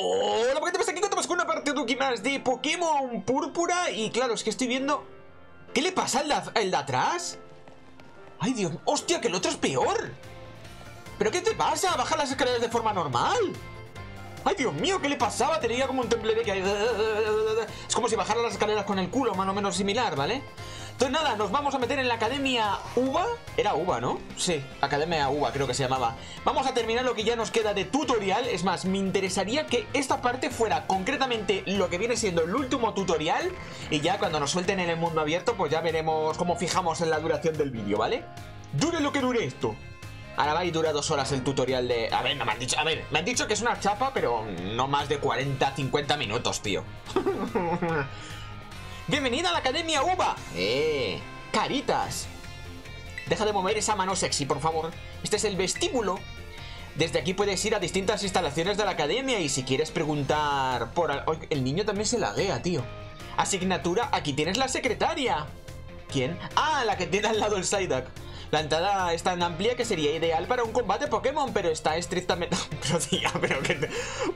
Hola, ¿qué te pasa? Aquí contamos con una parte de más de Pokémon Púrpura Y claro, es que estoy viendo... ¿Qué le pasa al de, de atrás? ¡Ay, Dios! ¡Hostia, que el otro es peor! ¿Pero qué te pasa? Baja las escaleras de forma normal ¡Ay, Dios mío! ¿Qué le pasaba? Tenía como un temple de que... Es como si bajara las escaleras con el culo, más o menos similar, ¿vale? Entonces nada, nos vamos a meter en la Academia UVA Era UVA, ¿no? Sí, Academia UVA creo que se llamaba Vamos a terminar lo que ya nos queda de tutorial Es más, me interesaría que esta parte fuera concretamente lo que viene siendo el último tutorial Y ya cuando nos suelten en el mundo abierto Pues ya veremos cómo fijamos en la duración del vídeo, ¿vale? Dure lo que dure esto Ahora va y dura dos horas el tutorial de... A ver, no me han dicho... A ver, me han dicho que es una chapa, pero no más de 40, 50 minutos, tío ¡Bienvenida a la Academia UVA! ¡Eh! ¡Caritas! Deja de mover esa mano sexy, por favor. Este es el vestíbulo. Desde aquí puedes ir a distintas instalaciones de la academia y si quieres preguntar por... el niño también se laguea, tío. Asignatura, aquí tienes la secretaria. ¿Quién? Ah, la que tiene al lado el Psyduck. La entrada es tan amplia que sería ideal para un combate Pokémon, pero está estrictamente... pero tía, pero que...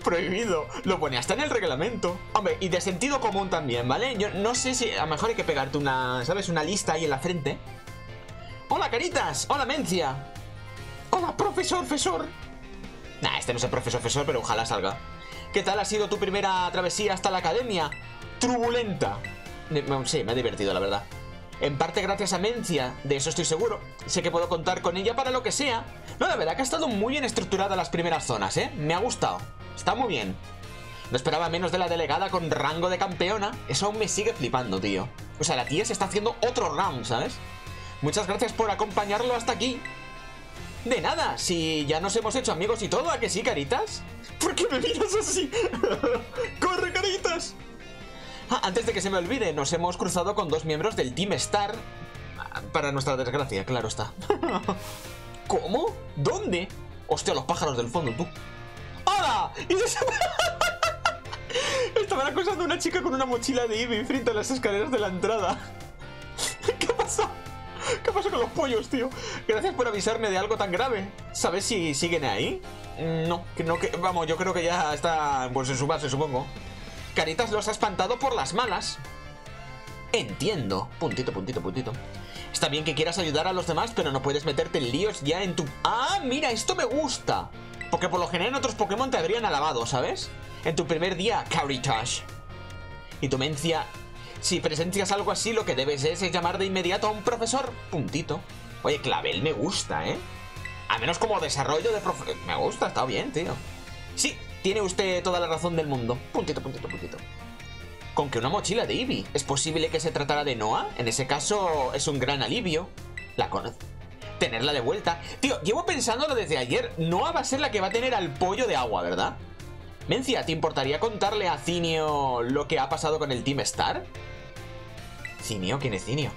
Prohibido. Lo pone hasta en el reglamento. Hombre, y de sentido común también, ¿vale? Yo no sé si... A lo mejor hay que pegarte una... ¿Sabes? Una lista ahí en la frente. Hola, caritas. Hola, Mencia. Hola, profesor, profesor. Nah, este no es el profesor, profesor, pero ojalá salga. ¿Qué tal ha sido tu primera travesía hasta la academia? Turbulenta. Sí, me ha divertido, la verdad. En parte gracias a Mencia, de eso estoy seguro. Sé que puedo contar con ella para lo que sea. No, la verdad que ha estado muy bien estructurada las primeras zonas, ¿eh? Me ha gustado. Está muy bien. No esperaba menos de la delegada con rango de campeona. Eso aún me sigue flipando, tío. O sea, la tía se está haciendo otro round, ¿sabes? Muchas gracias por acompañarlo hasta aquí. De nada, si ya nos hemos hecho amigos y todo, ¿a que sí, caritas? ¿Por qué me miras así? ¡Corre, caritas! Antes de que se me olvide, nos hemos cruzado con dos miembros del Team Star. Para nuestra desgracia, claro está. ¿Cómo? ¿Dónde? Hostia, los pájaros del fondo, tú. ¡Hola! Y Estaban acosando una chica con una mochila de Eevee frente a las escaleras de la entrada. ¿Qué pasó? ¿Qué pasó con los pollos, tío? Gracias por avisarme de algo tan grave. ¿Sabes si siguen ahí? Mm, no, que no, que... Vamos, yo creo que ya está pues, en su base, supongo. Caritas los ha espantado por las malas. Entiendo. Puntito, puntito, puntito. Está bien que quieras ayudar a los demás, pero no puedes meterte en líos ya en tu... ¡Ah, mira! Esto me gusta. Porque por lo general en otros Pokémon te habrían alabado, ¿sabes? En tu primer día, Caritas. Y tu mencia... Si presencias algo así, lo que debes es, llamar de inmediato a un profesor. Puntito. Oye, Clavel me gusta, ¿eh? Al menos como desarrollo de profe... Me gusta, está bien, tío. Sí, tiene usted toda la razón del mundo. Puntito, puntito, puntito. Con que una mochila de Eevee. ¿Es posible que se tratara de Noah? En ese caso es un gran alivio. La conoce. Tenerla de vuelta. Tío, llevo pensándolo desde ayer. Noah va a ser la que va a tener al pollo de agua, ¿verdad? Mencia, ¿te importaría contarle a Cinio lo que ha pasado con el Team Star? ¿Cinio? ¿Quién es Cinio?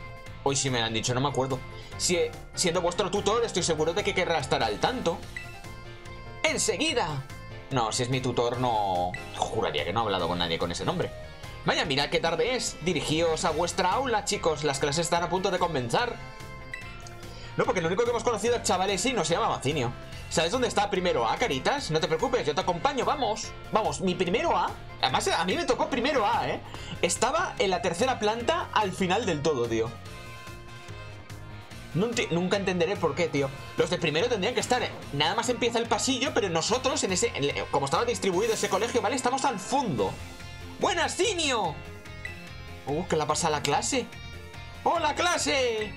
Hoy sí me lo han dicho, no me acuerdo. Si, siendo vuestro tutor, estoy seguro de que querrá estar al tanto. ¡Enseguida! No, si es mi tutor, no... Juraría que no he hablado con nadie con ese nombre. Vaya, mirad qué tarde es. Dirigíos a vuestra aula, chicos. Las clases están a punto de comenzar. No, porque lo único que hemos conocido es chavales y no se llama Macinio. ¿Sabes dónde está primero A, caritas? No te preocupes, yo te acompaño, vamos. Vamos, mi primero A... Además, a mí me tocó primero A, ¿eh? Estaba en la tercera planta al final del todo, tío nunca entenderé por qué, tío. Los de primero tendrían que estar... Nada más empieza el pasillo, pero nosotros en ese... como estaba distribuido ese colegio, ¿vale? Estamos al fondo. ¡Buenas, Cinio! Uh, ¿qué le pasa a la clase? ¡Hola, clase!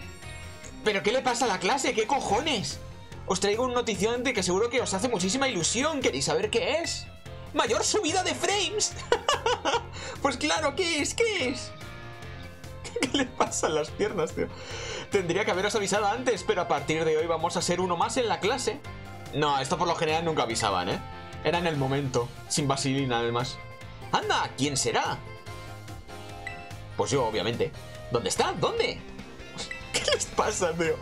¿Pero qué le pasa a la clase? ¿Qué cojones? Os traigo un notición de que seguro que os hace muchísima ilusión. ¿Queréis saber qué es? ¡Mayor subida de frames! pues claro, ¿qué es? ¿Qué es? ¿Qué le pasa a las piernas, tío? Tendría que haberos avisado antes, pero a partir de hoy vamos a ser uno más en la clase. No, esto por lo general nunca avisaban, ¿eh? Era en el momento, sin vaselina además. ¡Anda! ¿Quién será? Pues yo, obviamente. ¿Dónde está? ¿Dónde? ¿Qué les pasa, tío?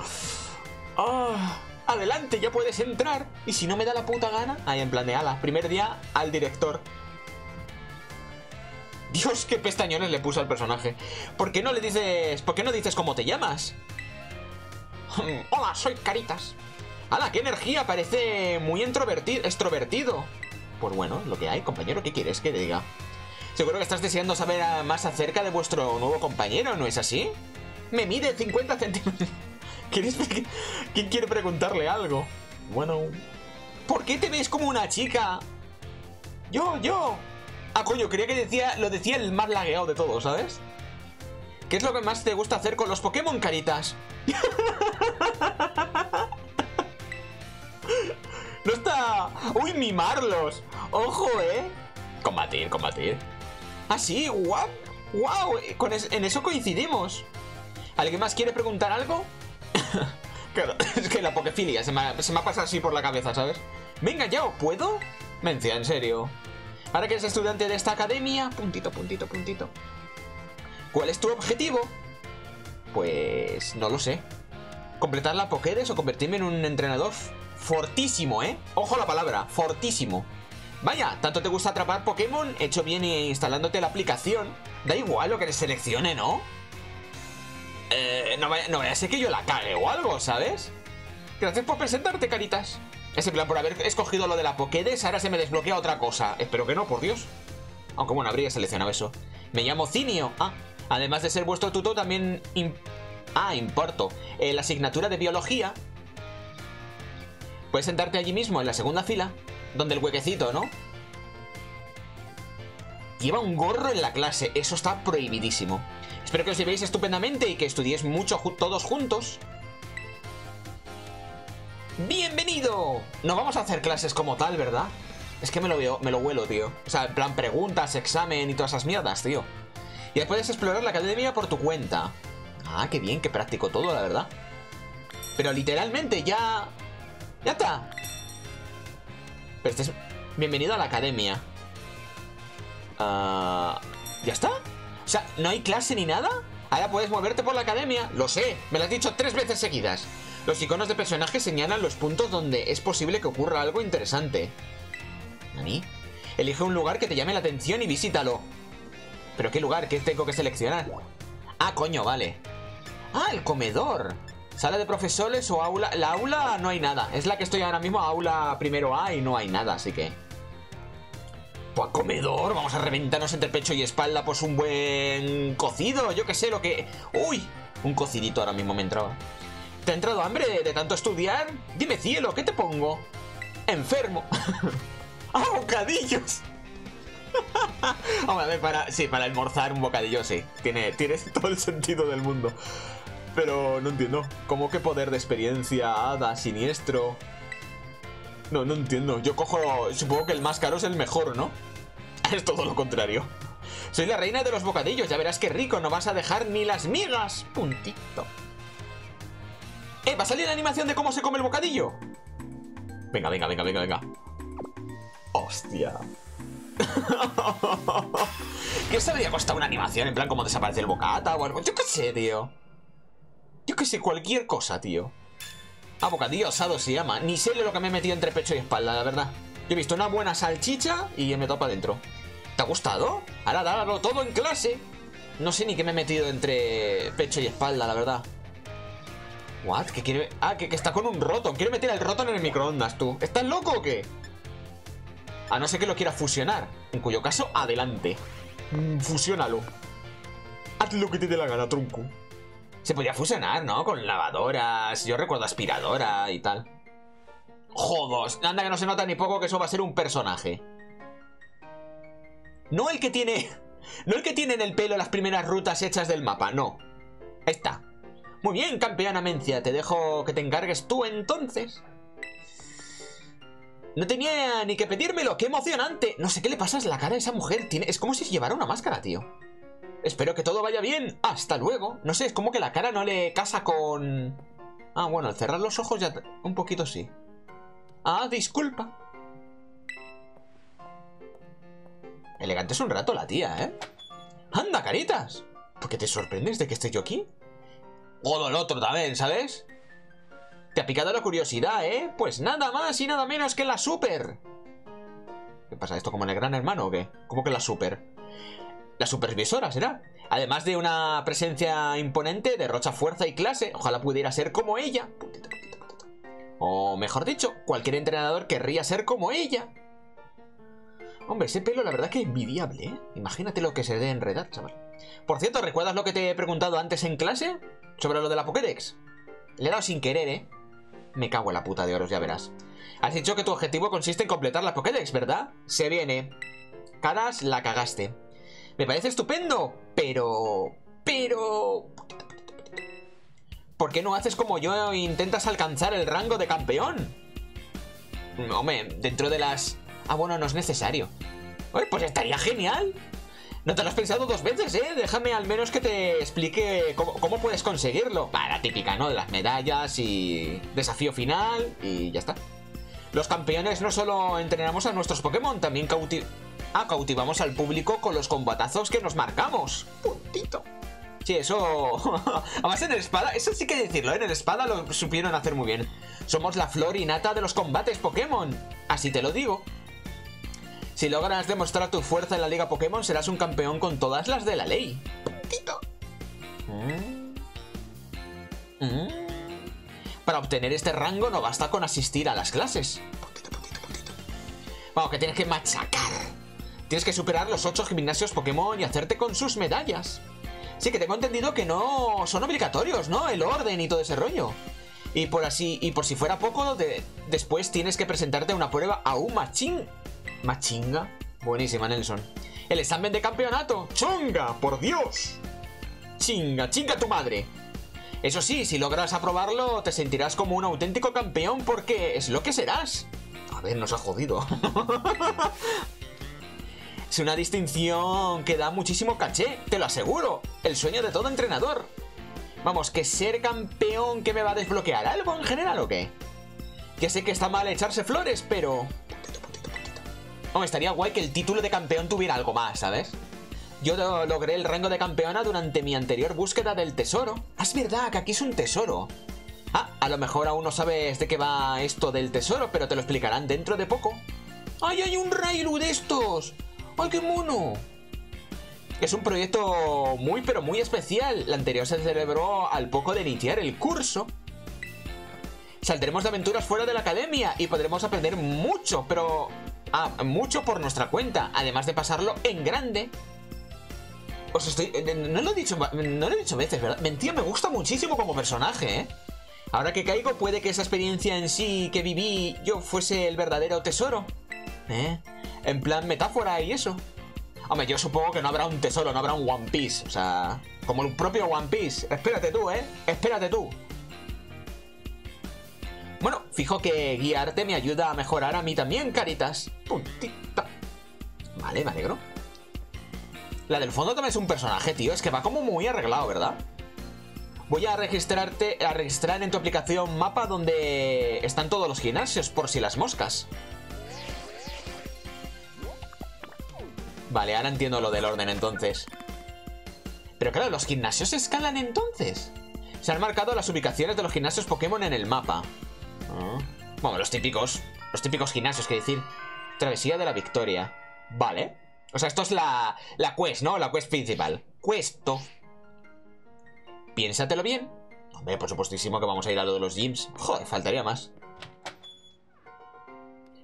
Ah, adelante, ya puedes entrar. Y si no me da la puta gana, ahí en plan de ala, primer día al director. Dios, qué pestañones le puso al personaje. ¿Por qué no le dices... ¿Por qué no dices cómo te llamas? Hola, soy Caritas. ¡Hala, qué energía! Parece muy extrovertido. Pues bueno, lo que hay, compañero, ¿qué quieres que diga? Seguro que estás deseando saber más acerca de vuestro nuevo compañero, ¿no es así? Me mide 50 centímetros. ¿Quién quiere preguntarle algo? Bueno... ¿Por qué te ves como una chica? Yo, yo. Ah, coño, creía que decía, lo decía el más lagueado de todos, ¿sabes? ¿Qué es lo que más te gusta hacer con los Pokémon, caritas? no está... ¡Uy, mimarlos! ¡Ojo, eh! Combatir, combatir. Ah, sí, guau. ¡Wow! En eso coincidimos. ¿Alguien más quiere preguntar algo? claro, es que la pokefilia se me, se me ha pasado así por la cabeza, ¿sabes? Venga, ya, ¿puedo? Mencia, en serio. Ahora que eres estudiante de esta academia... Puntito, puntito, puntito. ¿Cuál es tu objetivo? Pues... no lo sé. ¿Completar la Pokédex o convertirme en un entrenador fortísimo, eh? Ojo la palabra, fortísimo. Vaya, tanto te gusta atrapar Pokémon, hecho bien instalándote la aplicación. Da igual lo que te seleccione, ¿no? Eh, no, vaya, no vaya a ser que yo la cague o algo, ¿sabes? Gracias por presentarte, caritas. Ese plan por haber escogido lo de la Pokédex, ahora se me desbloquea otra cosa. Espero que no, por Dios. Aunque bueno, habría seleccionado eso. Me llamo Cinio. Ah, además de ser vuestro tutor, también... ah, importo. En la asignatura de biología... Puedes sentarte allí mismo, en la segunda fila. Donde el huequecito, ¿no? Lleva un gorro en la clase. Eso está prohibidísimo. Espero que os llevéis estupendamente y que estudiéis mucho todos juntos. ¡Bienvenido! No vamos a hacer clases como tal, ¿verdad? Es que me lo veo, me lo huelo, tío. O sea, en plan preguntas, examen y todas esas mierdas, tío. Y después puedes explorar la academia por tu cuenta. Ah, qué bien, qué práctico todo, la verdad. Pero literalmente ya... ¡Ya está! Este es... Bienvenido a la academia. Ah, ¿Ya está? O sea, ¿no hay clase ni nada? Ahora puedes moverte por la academia. Lo sé, me lo has dicho tres veces seguidas. Los iconos de personajes señalan los puntos donde es posible que ocurra algo interesante. ¿Nani? Elige un lugar que te llame la atención y visítalo. ¿Pero qué lugar? ¿Qué tengo que seleccionar? Ah, coño, vale. Ah, el comedor. Sala de profesores o aula. La aula no hay nada. Es la que estoy ahora mismo, aula primero A y no hay nada, así que... Pues comedor, vamos a reventarnos entre pecho y espalda pues un buen cocido, yo qué sé lo que... ¡Uy! Un cocidito ahora mismo me entraba. ¿Te ha entrado hambre de tanto estudiar? Dime cielo, ¿qué te pongo? Enfermo. ¡Ah, bocadillos! Vamos a ver, para, sí, para almorzar un bocadillo, sí. Tiene, tiene todo el sentido del mundo. Pero no entiendo. ¿Cómo que poder de experiencia, hada, siniestro? No, no entiendo. Yo cojo... Supongo que el más caro es el mejor, ¿no? Es todo lo contrario. Soy la reina de los bocadillos. Ya verás qué rico. No vas a dejar ni las migas. Puntito. ¡Eh! ¿Va a salir la animación de cómo se come el bocadillo? Venga, venga, venga, venga, venga. ¡Hostia! ¿Qué os habría costado una animación? En plan, cómo desaparece el bocata o algo. Yo qué sé, tío. Yo qué sé, cualquier cosa, tío. Ah, bocadillo asado se llama. Ni sé lo que me he metido entre pecho y espalda, la verdad. Yo he visto una buena salchicha y me topa adentro. ¿Te ha gustado? Ahora dalo todo en clase. No sé ni qué me he metido entre pecho y espalda, la verdad. ¿What? ¿Qué quiere...? Ah, que, está con un roto. Quiere meter el roto en el microondas, tú. ¿Estás loco o qué? A no ser que lo quiera fusionar. En cuyo caso, adelante. Mm, fusiónalo. Haz lo que te dé la gana, tronco. Se podía fusionar, ¿no? Con lavadoras. Yo recuerdo aspiradora y tal. Jodos. Anda que no se nota ni poco que eso va a ser un personaje. No el que tiene... No el que tiene en el pelo las primeras rutas hechas del mapa, no. Está. Muy bien, campeona Mencia, te dejo que te encargues tú entonces. No tenía ni que pedírmelo, qué emocionante. No sé qué le pasa a la cara a esa mujer, es como si llevara una máscara, tío. Espero que todo vaya bien, hasta luego. No sé, es como que la cara no le casa con... Ah, bueno, al cerrar los ojos ya... Un poquito sí. Ah, disculpa. Elegante es un rato la tía, ¿eh? ¡Anda, caritas! ¿Por qué te sorprendes de que esté yo aquí? O el otro también, ¿sabes? Te ha picado la curiosidad, ¿eh? Pues nada más y nada menos que la Super. ¿Qué pasa? ¿Esto como en el Gran Hermano o qué? ¿Cómo que la Super? La supervisora será. Además de una presencia imponente, derrocha fuerza y clase. Ojalá pudiera ser como ella. O mejor dicho, cualquier entrenador querría ser como ella. Hombre, ese pelo la verdad que envidiable, ¿eh? Imagínate lo que se debe enredar, chaval. Por cierto, ¿recuerdas lo que te he preguntado antes en clase? Sobre lo de la Pokédex. Le he dado sin querer, ¿eh? Me cago en la puta de oros, ya verás. Has dicho que tu objetivo consiste en completar la Pokédex, ¿verdad? Se viene. Caras, la cagaste. Me parece estupendo, pero... Pero... ¿Por qué no haces como yo e intentas alcanzar el rango de campeón? Hombre, dentro de las... Ah, bueno, no es necesario. Oye, pues estaría genial. No te lo has pensado dos veces, ¿eh? Déjame al menos que te explique cómo, puedes conseguirlo. Para la típica, ¿no? De las medallas y desafío final y ya está. Los campeones no solo entrenamos a nuestros Pokémon, también ah, cautivamos al público con los combatazos que nos marcamos. Puntito. Sí, eso... Además en el espada, eso sí que decirlo, ¿eh? en el espada lo supieron hacer muy bien. Somos la flor y nata de los combates Pokémon. Así te lo digo. Si logras demostrar tu fuerza en la Liga Pokémon, serás un campeón con todas las de la ley. Mm. Mm. Para obtener este rango no basta con asistir a las clases. Puntito, puntito, puntito. Vamos, que tienes que machacar. Tienes que superar los 8 gimnasios Pokémon y hacerte con sus medallas. Sí, que tengo entendido que no son obligatorios, ¿no? El orden y todo ese rollo. Y por así, y por si fuera poco, después tienes que presentarte a una prueba aún más ching... ¿Más chinga? Buenísima, Nelson. El examen de campeonato. ¡Chunga! ¡Por Dios! Chinga, chinga tu madre. Eso sí, si logras aprobarlo, te sentirás como un auténtico campeón porque es lo que serás. A ver, nos ha jodido. Es una distinción que da muchísimo caché, te lo aseguro. El sueño de todo entrenador. Vamos, que ser campeón que me va a desbloquear algo en general o qué. Ya sé que está mal echarse flores, pero... Hombre, estaría guay que el título de campeón tuviera algo más, ¿sabes? Yo logré el rango de campeona durante mi anterior búsqueda del tesoro. Ah, es verdad que aquí es un tesoro. Ah, a lo mejor aún no sabes de qué va esto del tesoro, pero te lo explicarán dentro de poco. ¡Ay, hay un Railu de estos! ¡Ay, qué mono! Es un proyecto muy pero muy especial. La anterior se celebró al poco de iniciar el curso. Saldremos de aventuras fuera de la academia y podremos aprender mucho, pero... Ah, mucho por nuestra cuenta, además de pasarlo en grande. Os estoy... Eh, no lo he dicho, no lo he dicho veces, ¿verdad? Mentira, me gusta muchísimo como personaje, ¿eh? Ahora que caigo, puede que esa experiencia en sí que viví yo fuese el verdadero tesoro. ¿Eh? En plan metáfora y eso. Hombre, yo supongo que no habrá un tesoro, no habrá un One Piece. O sea, como el propio One Piece. Espérate tú, ¿eh? Espérate tú. Bueno, fijo que guiarte me ayuda a mejorar a mí también, caritas. Puntita. Vale, me alegro. La del fondo también es un personaje, tío. Es que va como muy arreglado, ¿verdad? Voy a registrarte, a registrar en tu aplicación mapa donde están todos los gimnasios, por si las moscas. Vale, ahora entiendo lo del orden entonces. Pero claro, ¿los gimnasios se escalan entonces? Se han marcado las ubicaciones de los gimnasios Pokémon en el mapa. Bueno, los típicos. Los típicos gimnasios, que decir. Travesía de la Victoria. Vale. O sea, esto es la, la quest, ¿no? La quest principal. Cuesto. Piénsatelo bien. Hombre, por supuestísimo que vamos a ir a lo de los gyms. Joder, faltaría más.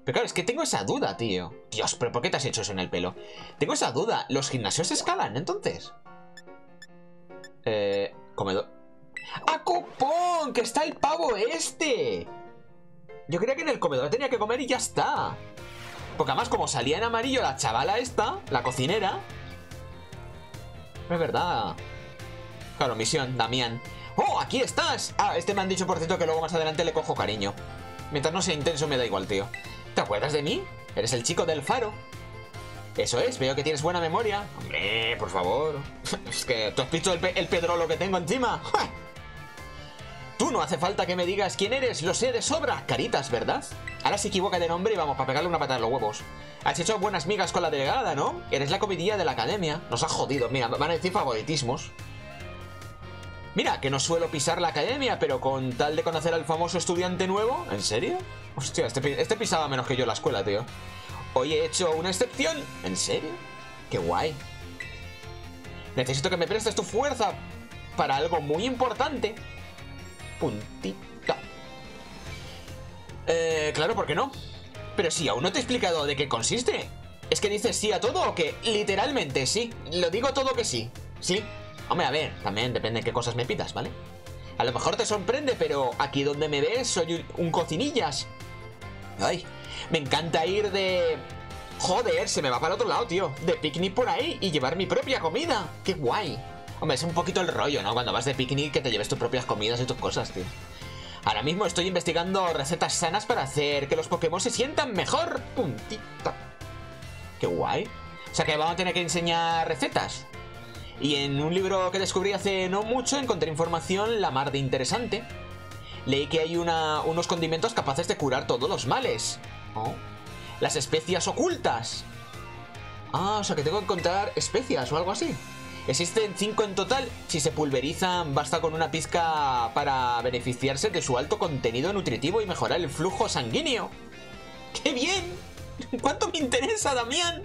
Pero claro, es que tengo esa duda, tío. Dios, ¿pero por qué te has hecho eso en el pelo? Tengo esa duda. ¿Los gimnasios escalan, entonces? Eh... Comedor... ¡Ah, copón! ¡Que está el pavo este! Yo creía que en el comedor tenía que comer y ya está. Porque además, como salía en amarillo la chavala esta, la cocinera... Es verdad. Claro, misión, Damián. ¡Oh, aquí estás! Ah, este me han dicho, por cierto, que luego más adelante le cojo cariño. Mientras no sea intenso me da igual, tío. ¿Te acuerdas de mí? Eres el chico del faro. Eso es, veo que tienes buena memoria. Hombre, por favor. es que tú has visto el, el pedrolo que tengo encima. Tú no hace falta que me digas quién eres, lo sé de sobra. Caritas, ¿verdad? Ahora se equivoca de nombre y vamos para pegarle una patada en los huevos. Has hecho buenas migas con la delegada, ¿no? Eres la comidilla de la academia. Nos ha jodido, mira, van a decir favoritismos. Mira, que no suelo pisar la academia, pero con tal de conocer al famoso estudiante nuevo... ¿En serio? Hostia, este, este, pisaba menos que yo la escuela, tío. Hoy he hecho una excepción. ¿En serio? Qué guay. Necesito que me prestes tu fuerza para algo muy importante. Puntita. Eh, claro, ¿por qué no? Pero si aún no te he explicado de qué consiste. ¿Es que dices sí a todo o qué? Literalmente, sí. Lo digo todo que sí. Sí. Hombre, a ver, también depende de qué cosas me pidas, ¿vale? A lo mejor te sorprende, pero aquí donde me ves soy un cocinillas. Ay, me encanta ir de... Joder, se me va para el otro lado, tío. De picnic por ahí y llevar mi propia comida. ¡Qué guay! Hombre, es un poquito el rollo, ¿no? Cuando vas de picnic que te lleves tus propias comidas y tus cosas, tío. Ahora mismo estoy investigando recetas sanas para hacer que los Pokémon se sientan mejor. Puntita. Qué guay. O sea que vamos a tener que enseñar recetas. Y en un libro que descubrí hace no mucho encontré información la mar de interesante. Leí que hay unos condimentos capaces de curar todos los males. Oh. Las especias ocultas. Ah, o sea que tengo que encontrar especias o algo así. Existen cinco en total. Si se pulverizan, basta con una pizca para beneficiarse de su alto contenido nutritivo y mejorar el flujo sanguíneo. ¡Qué bien! ¿Cuánto me interesa, Damián?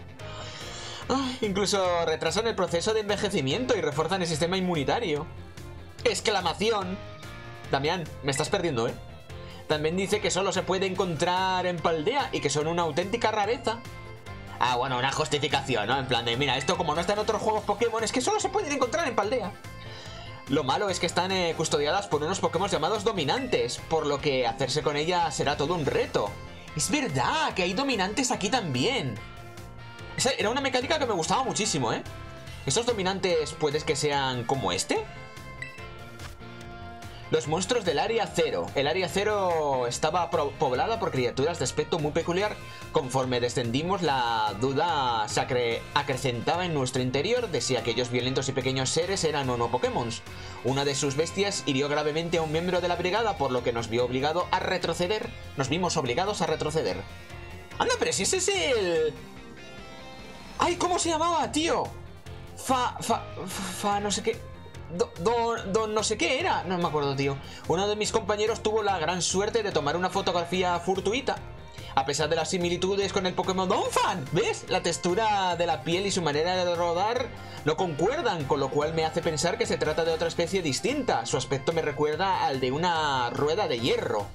incluso retrasan el proceso de envejecimiento y refuerzan el sistema inmunitario. ¡Exclamación! Damián, me estás perdiendo, ¿eh? También dice que solo se puede encontrar en Paldea y que son una auténtica rareza. Ah, bueno, una justificación, ¿no? En plan de, mira, esto como no está en otros juegos Pokémon, es que solo se pueden encontrar en Paldea. Lo malo es que están eh, custodiadas por unos Pokémon llamados dominantes, por lo que hacerse con ellas será todo un reto. Es verdad que hay dominantes aquí también. Esa era una mecánica que me gustaba muchísimo, ¿eh? ¿Esos dominantes puedes que sean como este? Los monstruos del Área Cero. El Área Cero estaba poblada por criaturas de aspecto muy peculiar. Conforme descendimos, la duda se acrecentaba en nuestro interior de si aquellos violentos y pequeños seres eran o no Pokémon. Una de sus bestias hirió gravemente a un miembro de la brigada, por lo que nos vio obligado a retroceder. Nos vimos obligados a retroceder. Anda, pero si ese es el... ¡Ay, cómo se llamaba, tío! Fa... Fa... Fa... no sé qué... Don, don, no sé qué era, no me acuerdo, tío. Uno de mis compañeros tuvo la gran suerte de tomar una fotografía fortuita. A pesar de las similitudes con el Pokémon Donphan, ¿ves? La textura de la piel y su manera de rodar no concuerdan, con lo cual me hace pensar que se trata de otra especie distinta. Su aspecto me recuerda al de una rueda de hierro.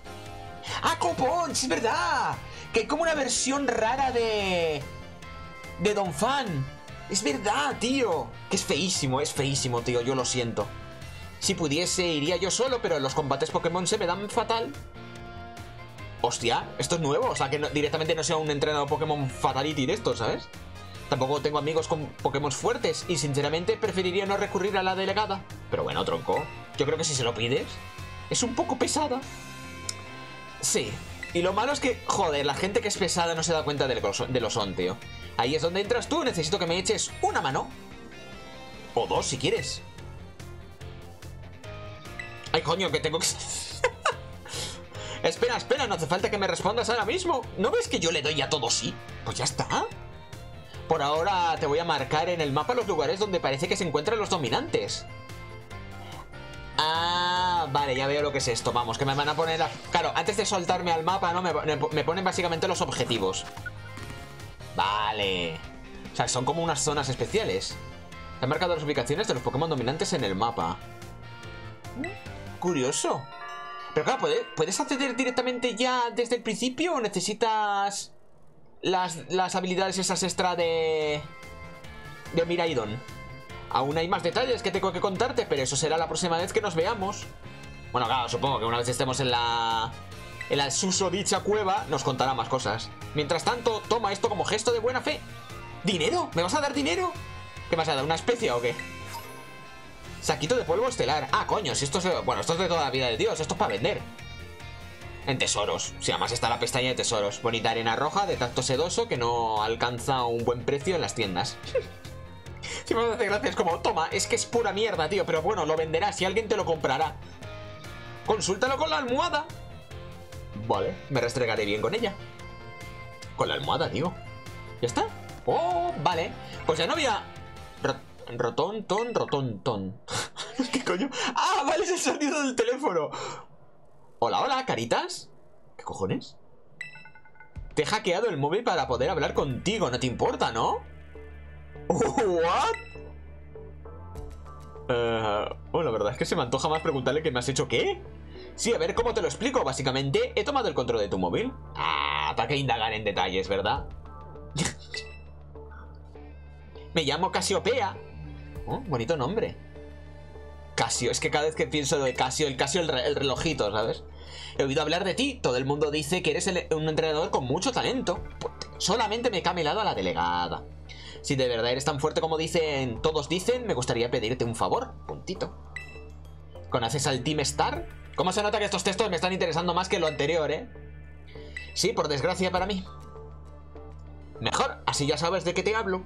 ¡Ah, Copón! ¡Es verdad! Que hay como una versión rara de... De Donphan. Es verdad, tío. Que es feísimo, es feísimo, tío. Yo lo siento. Si pudiese, iría yo solo, pero los combates Pokémon se me dan fatal. Hostia, esto es nuevo. O sea, que directamente no sea un entrenador Pokémon Fatality de esto, ¿sabes? Tampoco tengo amigos con Pokémon fuertes y sinceramente preferiría no recurrir a la delegada. Pero bueno, tronco. Yo creo que si se lo pides, es un poco pesada. Sí. Y lo malo es que, joder, la gente que es pesada no se da cuenta de lo son, tío. Ahí es donde entras tú, necesito que me eches una mano. O dos, si quieres. Ay, coño, que tengo que... espera, espera, no hace falta que me respondas ahora mismo. ¿No ves que yo le doy a todo sí? Pues ya está. Por ahora te voy a marcar en el mapa los lugares donde parece que se encuentran los dominantes. Ah, vale, ya veo lo que es esto. Vamos, que me van a poner... Claro, antes de soltarme al mapa, ¿no? Me, me ponen básicamente los objetivos. Vale. O sea, son como unas zonas especiales. Te han marcado las ubicaciones de los Pokémon dominantes en el mapa. Curioso. Pero claro, ¿puedes acceder directamente ya desde el principio o necesitas las, las habilidades esas extra de... de Miraidon? Aún hay más detalles que tengo que contarte, pero eso será la próxima vez que nos veamos. Bueno, claro, supongo que una vez estemos en la en la susodicha cueva nos contará más cosas. Mientras tanto, toma esto como gesto de buena fe. ¿Dinero? ¿Me vas a dar dinero? ¿Qué me vas a dar? ¿Una especie o qué? Saquito de polvo estelar. Ah, coño, si esto es... Bueno, esto es de toda la vida de Dios. Esto es para vender. En tesoros. Si además está la pestaña de tesoros. Bonita arena roja de tacto sedoso que no alcanza un buen precio en las tiendas. si me hace gracias como, toma, es que es pura mierda, tío. Pero bueno, lo venderá si alguien te lo comprará. Consúltalo con la almohada. Vale, me restregaré bien con ella. Con la almohada, tío. ¿Ya está? Oh, vale. Pues ya no había... Rotón, ton, rotón, ton. ¿Qué coño? ¡Ah, vale! Es el sonido del teléfono. Hola, hola, caritas. ¿Qué cojones? Te he hackeado el móvil para poder hablar contigo. No te importa, ¿no? ¿What? Bueno, la verdad es que se me antoja más preguntarle que me has hecho qué. Sí, a ver cómo te lo explico. Básicamente, he tomado el control de tu móvil. Ah, para qué indagar en detalles, ¿verdad? Me llamo Casiopea. Oh, bonito nombre. Casio, es que cada vez que pienso de Casio, el Casio, el, el relojito, ¿sabes? He oído hablar de ti, todo el mundo dice que eres un entrenador con mucho talento. Solamente me he camelado a la delegada. Si de verdad eres tan fuerte como dicen, todos dicen, me gustaría pedirte un favor. Puntito. ¿Conoces al Team Star? ¿Cómo se nota que estos textos me están interesando más que lo anterior, eh? Sí, por desgracia para mí. Mejor, así ya sabes de qué te hablo.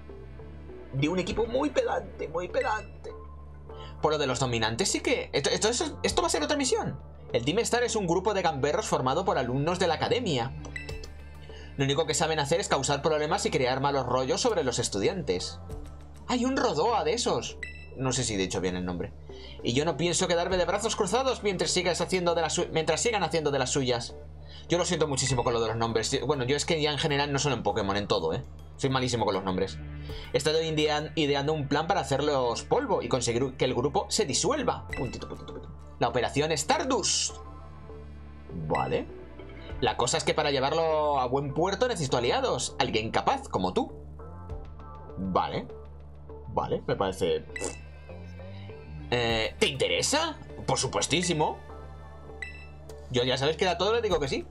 De un equipo muy pedante, muy pedante. Por lo de los dominantes sí que... Esto, esto, esto va a ser otra misión. El Team Star es un grupo de gamberros formado por alumnos de la academia. Lo único que saben hacer es causar problemas y crear malos rollos sobre los estudiantes. ¡Hay un Rodoa de esos! No sé si de hecho bien el nombre. Y yo no pienso quedarme de brazos cruzados mientras, sigas haciendo de las mientras sigan haciendo de las suyas. Yo lo siento muchísimo con lo de los nombres. Bueno, yo es que ya en general no son en Pokémon en todo, ¿eh? Soy malísimo con los nombres. He estado ideando un plan para hacerlos polvo y conseguir que el grupo se disuelva. Puntito, puntito, puntito. La operación Stardust. Vale. La cosa es que para llevarlo a buen puerto necesito aliados. Alguien capaz, como tú. Vale. Vale, me parece... Eh, ¿Te interesa? Por supuestísimo. Yo ya sabes que a todo le digo que sí.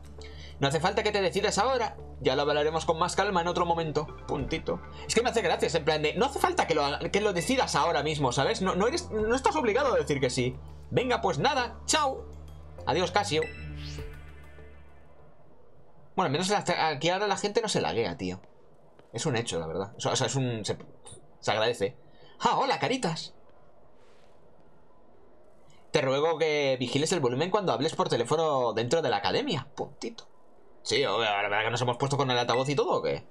No hace falta que te decidas ahora. Ya lo hablaremos con más calma en otro momento. Puntito. Es que me hace gracia, en plan de... No hace falta que lo, que lo decidas ahora mismo, ¿sabes? No, no, eres, no estás obligado a decir que sí. Venga, pues nada. Chao. Adiós, Casio. Bueno, al menos aquí ahora la gente no se laguea, tío. Es un hecho, la verdad. O sea, es un... Se, se agradece. ¡Ah, hola, caritas! Te ruego que vigiles el volumen cuando hables por teléfono dentro de la academia. Puntito. Sí, la verdad que nos hemos puesto con el altavoz y todo, ¿o qué?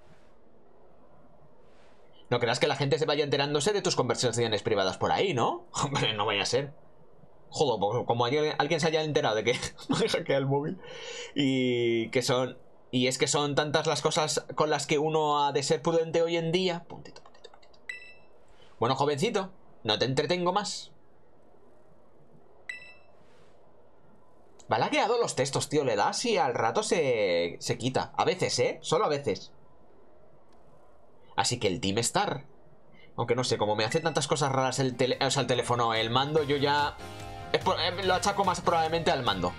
No creas que la gente se vaya enterándose de tus conversaciones privadas por ahí, ¿no? Hombre, no vaya a ser. Joder, como alguien, se haya enterado de que me hackea el móvil. Y que son... Y es que son tantas las cosas con las que uno ha de ser prudente hoy en día. Puntito, puntito, puntito. Bueno, jovencito, no te entretengo más. Va lagueado los textos, tío. Le das y al rato se, se quita. A veces, ¿eh? Solo a veces. Así que el Team Star. Aunque no sé, como me hace tantas cosas raras el, o sea, el teléfono, el mando, yo ya... Eh, lo achaco más probablemente al mando.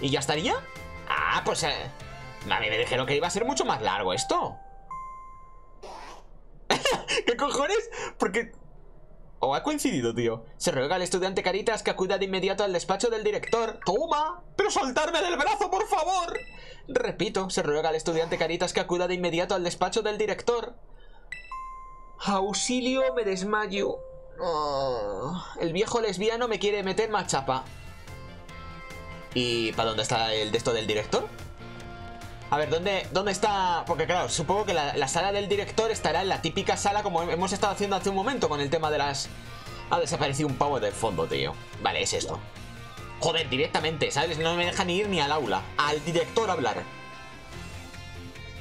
¿Y ya estaría? Ah, pues... Eh, a mí me dijeron que iba a ser mucho más largo esto. ¿Qué cojones? Porque ¿O ha coincidido, tío? Se ruega al estudiante Caritas que acuda de inmediato al despacho del director. ¡Toma! ¡Pero soltarme del brazo, por favor! Repito, se ruega al estudiante Caritas que acuda de inmediato al despacho del director. Auxilio, me desmayo. Oh, el viejo lesbiano me quiere meter más chapa. ¿Y para dónde está el de esto del director? A ver, ¿dónde, ¿dónde está? Porque claro, supongo que la, sala del director estará en la típica sala como hemos estado haciendo hace un momento con el tema de las... Ha desaparecido un pavo del fondo, tío. Vale, es esto. Joder, directamente, ¿sabes? No me deja ni ir ni al aula. Al director hablar.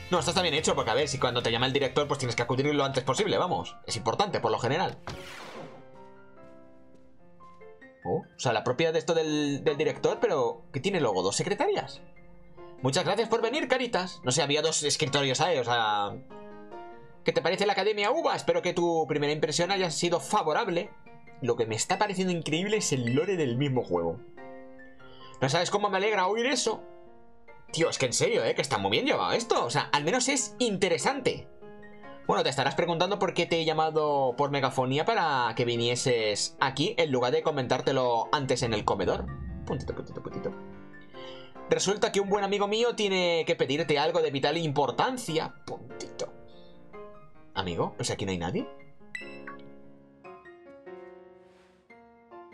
No, esto está bien hecho porque, a ver, si cuando te llama el director, pues tienes que acudir lo antes posible, vamos. Es importante, por lo general. Oh, o sea, la propia de esto del director, pero... ¿Qué tiene luego? ¿Dos secretarias? Muchas gracias por venir, caritas. No sé, había dos escritorios ahí, o sea... ¿Qué te parece la Academia UVA? Espero que tu primera impresión haya sido favorable. Lo que me está pareciendo increíble es el lore del mismo juego. ¿No sabes cómo me alegra oír eso? Tío, es que en serio, ¿eh? Que está muy bien llevado esto. O sea, al menos es interesante. Bueno, te estarás preguntando por qué te he llamado por megafonía para que vinieses aquí en lugar de comentártelo antes en el comedor. Puntito, puntito, puntito. Resulta que un buen amigo mío tiene que pedirte algo de vital importancia. Puntito. Amigo, pues aquí no hay nadie.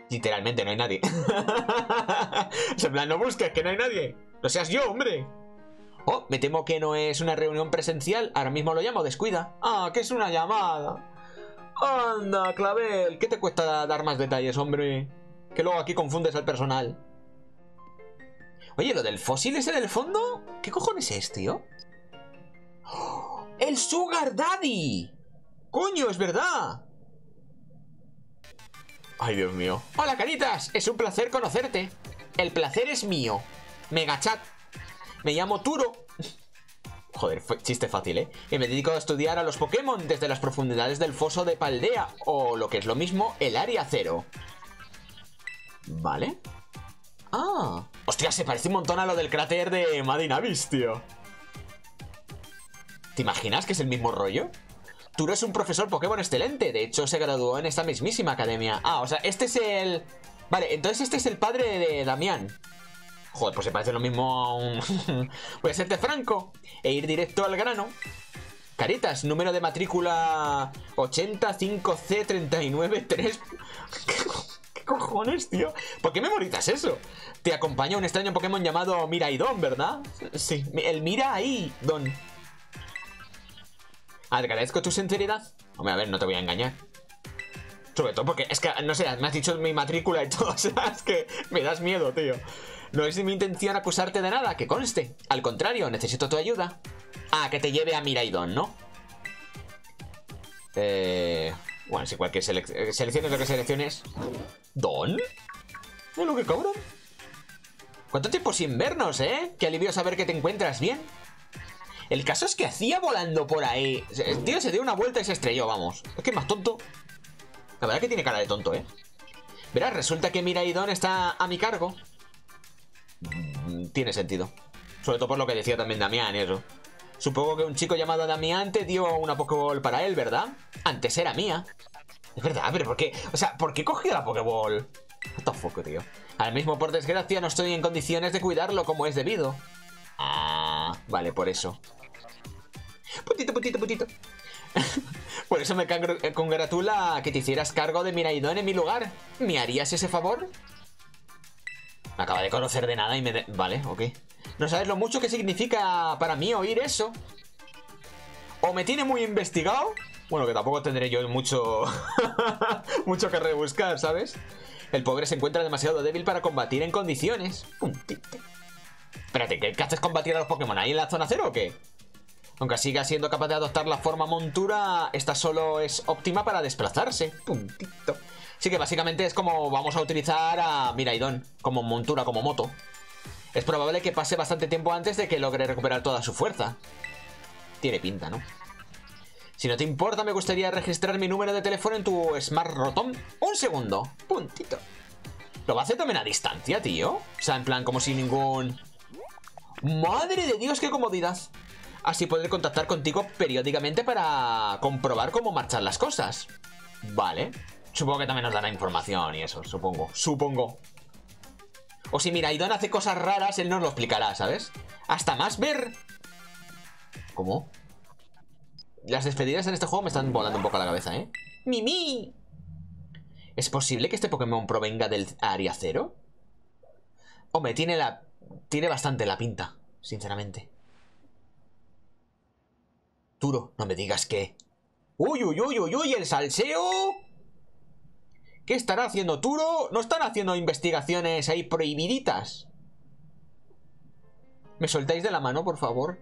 Literalmente no hay nadie. en plan, no busques, que no hay nadie. No seas yo, hombre. Oh, me temo que no es una reunión presencial. Ahora mismo lo llamo, descuida. Ah, que es una llamada. Anda, Clavel, ¿qué te cuesta dar más detalles, hombre? Que luego aquí confundes al personal. Oye, lo del fósil ese del fondo, ¿qué cojones es, tío? ¡El Sugar Daddy! ¡Coño, es verdad! Ay, Dios mío. Hola, caritas. Es un placer conocerte. El placer es mío. Megachat. Me llamo Turo. Joder, chiste fácil, ¿eh? Y me dedico a estudiar a los Pokémon desde las profundidades del foso de Paldea, o lo que es lo mismo, el área cero. Vale. Ah. Hostia, se parece un montón a lo del cráter de Madinavis, tío. ¿Te imaginas que es el mismo rollo? Turo es un profesor Pokémon excelente. De hecho, se graduó en esta mismísima academia. Ah, o sea, este es el... Vale, entonces este es el padre de Damián. Joder, pues se parece lo mismo a un... Voy a serte franco e ir directo al grano. Caritas, número de matrícula 85C393. ¿Qué cojones, tío? ¿Por qué memoritas eso? Te acompaña un extraño Pokémon llamado Miraidon, ¿verdad? Sí, el Miraidon. Agradezco tu sinceridad. Hombre, a ver, no te voy a engañar. Sobre todo porque es que, no sé, me has dicho mi matrícula y todo. O sea, es que me das miedo, tío. No es mi intención acusarte de nada, que conste. Al contrario, necesito tu ayuda. Ah, que te lleve a Miraidon, ¿no? Eh... Bueno, si cualquier selección selecciones lo que selecciones. ¿Don? ¿Es lo que cobran? ¿Cuánto tiempo sin vernos, eh? Qué alivio saber que te encuentras bien. El caso es que hacía volando por ahí. Tío se dio una vuelta y se estrelló, vamos. Es que es más tonto. La verdad que tiene cara de tonto, ¿eh? Verás, resulta que Miraidon está a mi cargo. Mm, tiene sentido. Sobre todo por lo que decía también Damián eso. Supongo que un chico llamado Damián te dio una Pokéball para él, ¿verdad? Antes era mía. Es verdad, pero ¿por qué? O sea, ¿por qué cogió la Pokéball? What the fuck, tío. Al mismo, por desgracia, no estoy en condiciones de cuidarlo como es debido. Ah, vale, por eso. Putito, putito, putito. Por eso me congratula que te hicieras cargo de Miraidon en mi lugar. ¿Me harías ese favor? Me acaba de conocer de nada y me... Vale, ok. No sabes lo mucho que significa para mí oír eso. O me tiene muy investigado. Bueno, que tampoco tendré yo mucho... mucho que rebuscar, ¿sabes? El pobre se encuentra demasiado débil para combatir en condiciones. Espérate, ¿qué, haces combatir a los Pokémon ahí en la zona cero o qué? Aunque siga siendo capaz de adoptar la forma montura, esta solo es óptima para desplazarse. Puntito. Así que básicamente es como vamos a utilizar a Miraidon como montura, como moto. Es probable que pase bastante tiempo antes de que logre recuperar toda su fuerza. Tiene pinta, ¿no? Si no te importa, me gustaría registrar mi número de teléfono en tu Smart Rotom. Un segundo. Puntito. ¿Lo va a hacer también a distancia, tío? O sea, en plan, como si ningún... ¡Madre de Dios, qué comodidad! Así poder contactar contigo periódicamente para comprobar cómo marchan las cosas. Vale. Supongo que también nos dará información y eso, supongo. Supongo. O si Miraidon hace cosas raras, él nos lo explicará, ¿sabes? Hasta más ver... ¿Cómo? Las despedidas en este juego me están volando un poco a la cabeza, ¿eh? ¡Mimi! ¿Es posible que este Pokémon provenga del área cero? Hombre, tiene la... Tiene bastante la pinta, sinceramente. Turo, no me digas que... ¡Uy, uy, uy, uy, uy! ¡El salseo! ¿Qué estará haciendo Turo? ¿No están haciendo investigaciones ahí prohibiditas? ¿Me soltáis de la mano, por favor?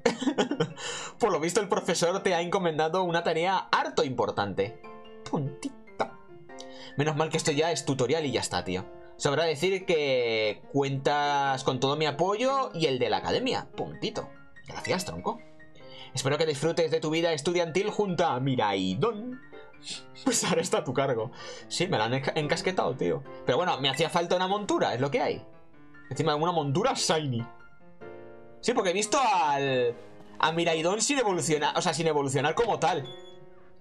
por lo visto el profesor te ha encomendado una tarea harto importante. Puntita. Menos mal que esto ya es tutorial y ya está, tío. Sobra decir que cuentas con todo mi apoyo y el de la academia. Puntito. Gracias, tronco. Espero que disfrutes de tu vida estudiantil junto a Miraidon. Pues ahora está a tu cargo. Sí, me la han encasquetado, tío. Pero bueno, me hacía falta una montura, es lo que hay. Encima una montura shiny. Sí, porque he visto al... A Miraidon sin evolucionar, o sea, sin evolucionar como tal.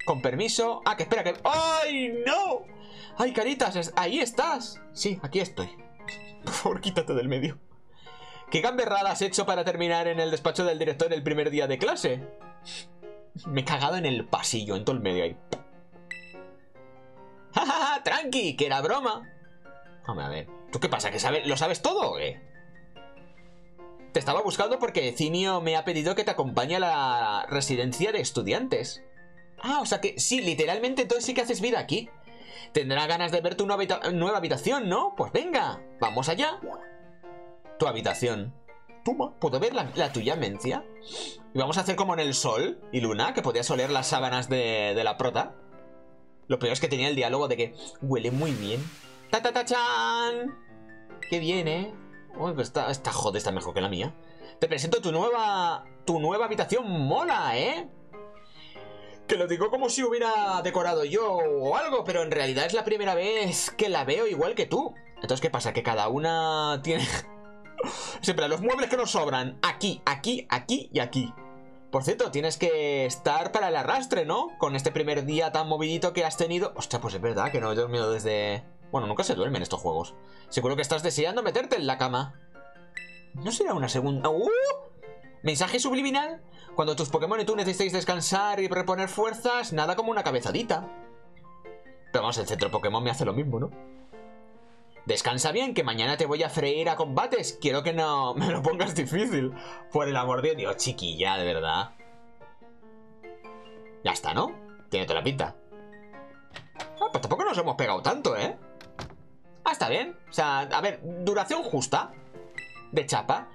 Con permiso. Ah, que espera, que... ¡Ay, no! ¡Ay, caritas! Ahí estás. Sí, aquí estoy. Por favor, quítate del medio. ¿Qué gamberrada has hecho para terminar en el despacho del director el primer día de clase? Me he cagado en el pasillo, en todo el medio ahí. ¡Ja, tranqui! Que era broma. Vamos a ver. ¿Tú qué pasa? ¿Que lo sabes todo o qué? Te estaba buscando porque Cinio me ha pedido que te acompañe a la residencia de estudiantes. Ah, o sea que sí, literalmente entonces sí que haces vida aquí. Tendrá ganas de ver tu nueva habitación, ¿no? Pues venga, vamos allá. Tu habitación. Toma, ¿puedo ver la, tuya, Mencia? Y vamos a hacer como en el sol y luna, que podías oler las sábanas de, la prota. Lo peor es que tenía el diálogo de que huele muy bien. ¡Ta, ta, ta, chan! ¡Qué bien, eh! Uy, pues esta, esta joder está mejor que la mía. Te presento tu nueva... Tu nueva habitación mola, ¿eh? Que lo digo como si hubiera decorado yo o algo, pero en realidad es la primera vez que la veo igual que tú. Entonces, ¿qué pasa? Que cada una tiene... Siempre los muebles que nos sobran. Aquí, aquí, aquí y aquí. Por cierto, tienes que estar para el arrastre, ¿no? Con este primer día tan movidito que has tenido. Hostia, pues es verdad que no he dormido desde... Bueno, nunca se duerme en estos juegos. Seguro que estás deseando meterte en la cama. ¿No será una segunda...? ¡Uh! ¿Mensaje subliminal? Cuando tus Pokémon y tú necesitéis descansar y reponer fuerzas, nada como una cabezadita. Pero vamos, el centro Pokémon me hace lo mismo, ¿no? Descansa bien, que mañana te voy a freír a combates. Quiero que no me lo pongas difícil. Por el amor de Dios, chiquilla, de verdad. Ya está, ¿no? Tiene toda la pinta. Ah, pues tampoco nos hemos pegado tanto, ¿eh? Ah, está bien. O sea, a ver, duración justa. De chapa.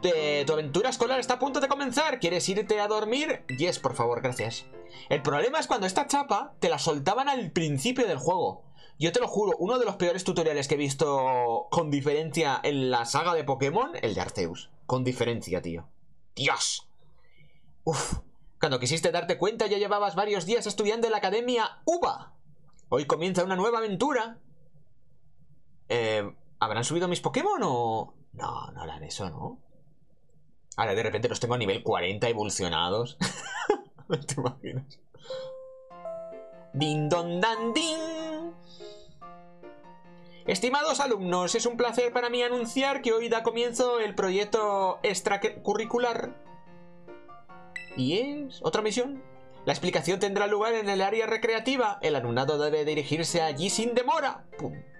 De, tu aventura escolar está a punto de comenzar. ¿Quieres irte a dormir? Yes, por favor, gracias. El problema es cuando esta chapa te la soltaban al principio del juego. Yo te lo juro, uno de los peores tutoriales que he visto con diferencia en la saga de Pokémon, el de Arceus. Con diferencia, tío. ¡Dios! Uf. Cuando quisiste darte cuenta ya llevabas varios días estudiando en la Academia UBA. Hoy comienza una nueva aventura. Eh, ¿Habrán subido mis Pokémon o...? No, no harán eso, ¿no? Ahora de repente los tengo a nivel 40 evolucionados. ¿Te imaginas? Din don dan. Estimados alumnos, es un placer para mí anunciar que hoy da comienzo el proyecto extracurricular. ¿Y es otra misión? La explicación tendrá lugar en el área recreativa. El alumnado debe dirigirse allí sin demora. Puntito.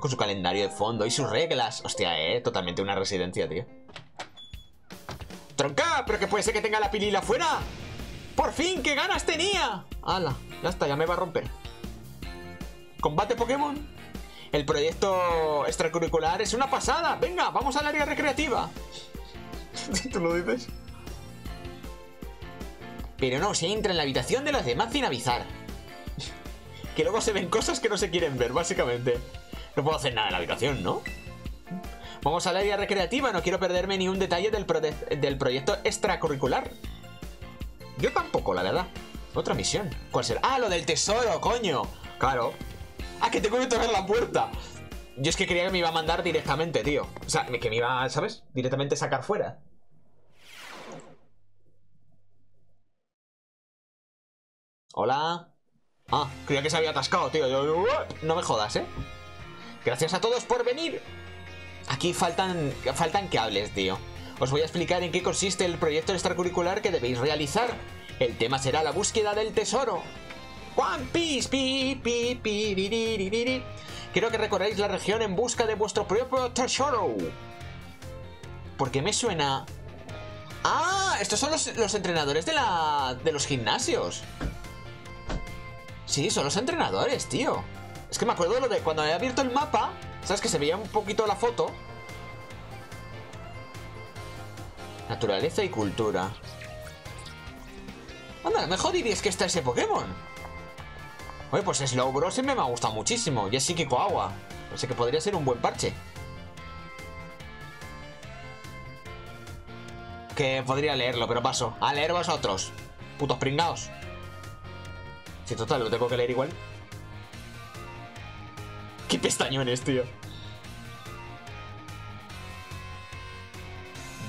Con su calendario de fondo y sus reglas. Hostia, eh. Totalmente una residencia, tío. ¡Tronca! ¿Pero que puede ser que tenga la pilila fuera? ¡Por fin! ¡Qué ganas tenía! ¡Hala! Ya está, ya me va a romper. ¿Combate Pokémon? El proyecto extracurricular es una pasada. Venga, vamos al área recreativa. ¿Tú lo dices? Pero no se entra en la habitación de los demás sin avisar. que luego se ven cosas que no se quieren ver, básicamente. No puedo hacer nada en la habitación, ¿no? Vamos al área recreativa, no quiero perderme ni un detalle del, del proyecto extracurricular. Yo tampoco, la verdad. Otra misión. ¿Cuál será? ¡Ah, lo del tesoro, coño! Claro. ¡Ah, que tengo que tocar la puerta! Yo es que creía que me iba a mandar directamente, tío. O sea, que me iba, ¿sabes? Directamente sacar fuera. Hola. Ah, creía que se había atascado, tío. No me jodas, ¿eh? Gracias a todos por venir. Aquí faltan, faltan cables, tío. Os voy a explicar en qué consiste el proyecto extracurricular que debéis realizar. El tema será la búsqueda del tesoro. One Piece, pi, pi, pi, Quiero que recorráis la región en busca de vuestro propio tesoro. ¿Por qué me suena? ¡Ah! Estos son los, los entrenadores de, la, de los gimnasios. Sí, son los entrenadores, tío. Es que me acuerdo de lo de cuando he abierto el mapa ¿Sabes que se veía un poquito la foto? Naturaleza y cultura. Anda, mejor dirías que está ese Pokémon. Oye, pues Slowbro siempre me ha gustado muchísimo. Y es psíquico agua. Así que podría ser un buen parche. Que podría leerlo, pero paso. A leer vosotros. Putos pringaos. Si total, lo tengo que leer igual. Qué pestañones, tío.